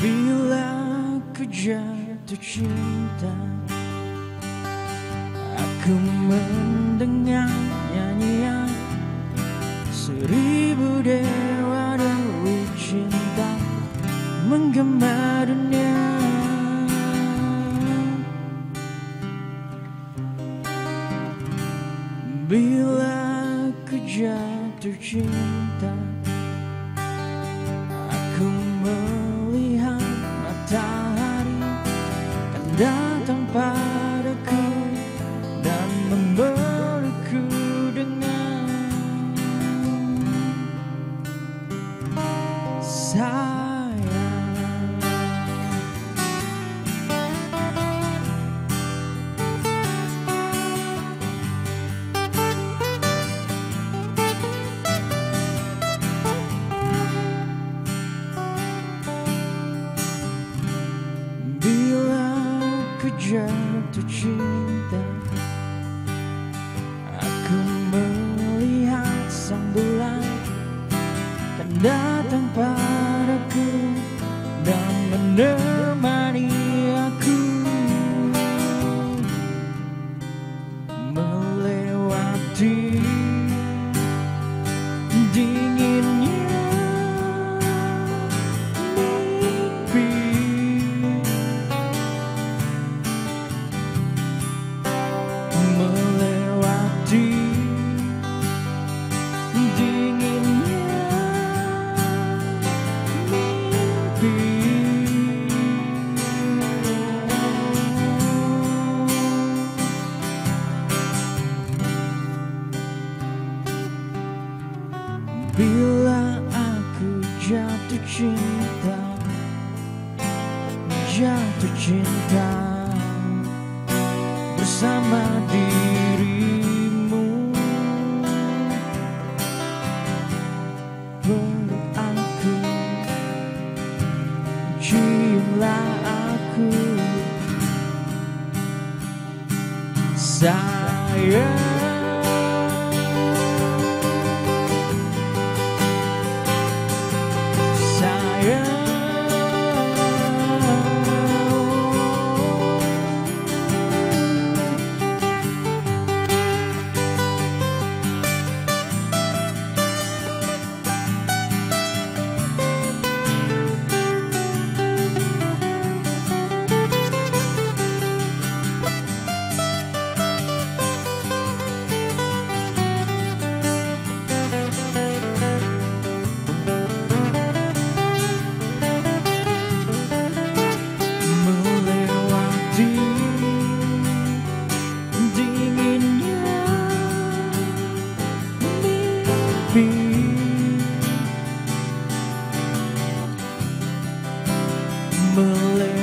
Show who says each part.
Speaker 1: Bila ku jatuh cinta Aku mendengar nyanyian Seribu dewa dewi cinta Menggema dunia. Bila ku jatuh cinta jatuh cinta. Aku melihat sang bulan Kan datang padaku Dan menemani Bila aku jatuh cinta Jatuh cinta bersama dirimu. Peluk aku Ciumlah aku Sayang be. Malaria.